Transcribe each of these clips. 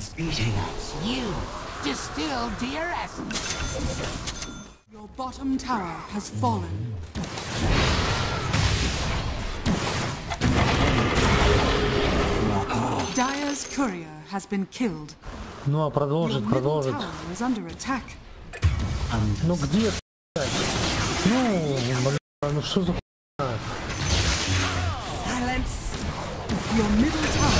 Someone's beating us. You distill dear essence. Your bottom tower has fallen. Dire's courier has been killed. Ну а продолжит, продолжит. Ну где? Ну, блин, ну что за? Silence. Your middle tower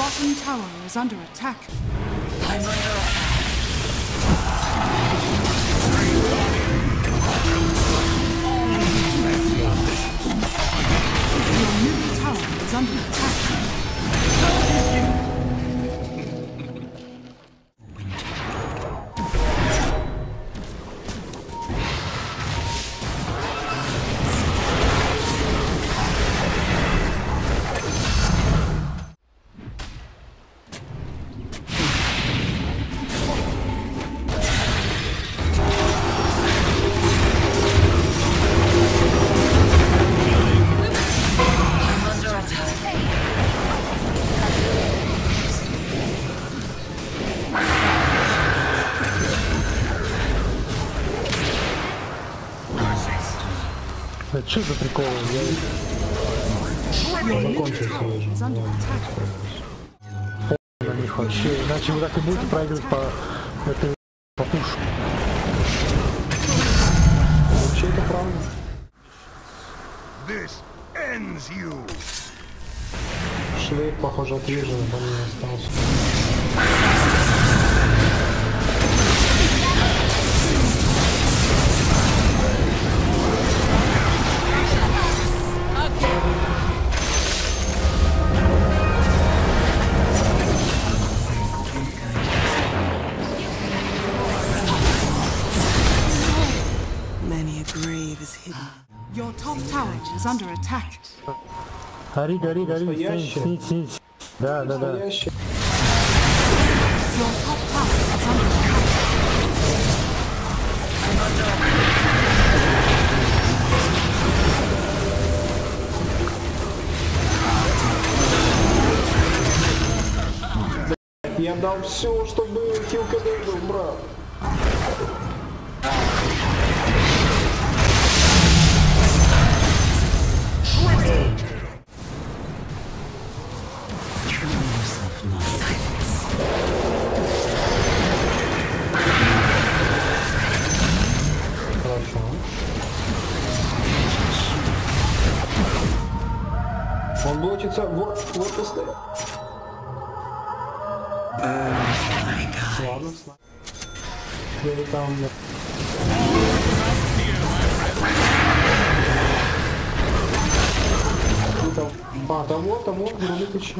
bottom tower is under attack. I'm under attack. Что за прикол? Я attack. на них вообще. Иначе вы так и будете проигрывать по этой по пушу. Вообще это правда. This ends you. Шлейк, похоже, отрежен, там не остался. Many a grave is hidden. Your top tower is under attack. Гори, гори, гори, снизь, снизь, снизь. Да, да, да. Your top tower is under attack. Я дал все, чтобы Килкадей был, брат. Он блочится вот, вот и стоит. Ладно, сна. Или там... Ну, там, а, там вот, там вот, грубо еще.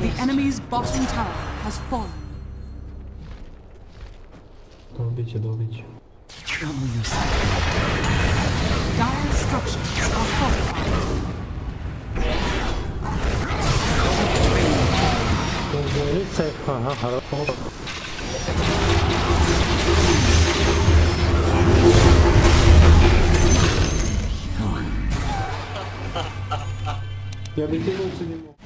The enemy's bottom tower has fallen. Долбите, долбите. Trouble yourself. Dire structures are fortified. Лица, ага, хорошо. Я дотянулся не мог.